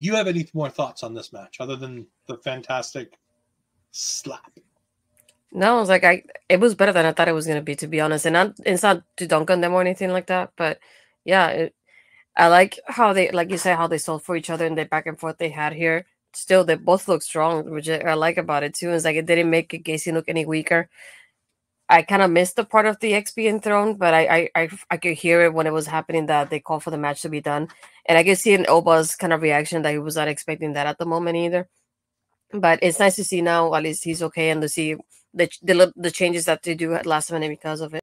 you have any more thoughts on this match other than the fantastic slap? No, it was like I it was better than I thought it was gonna be, to be honest. And not it's not to dunk on them or anything like that, but yeah, it, I like how they like you said how they sold for each other and the back and forth they had here. Still, they both look strong, which I like about it too. It's like it didn't make Gacy look any weaker. I kind of missed the part of the X being thrown, but I, I I I could hear it when it was happening that they called for the match to be done, and I could see in Oba's kind of reaction that he was not expecting that at the moment either. But it's nice to see now at least he's okay and to see the the, the changes that they do at last minute because of it.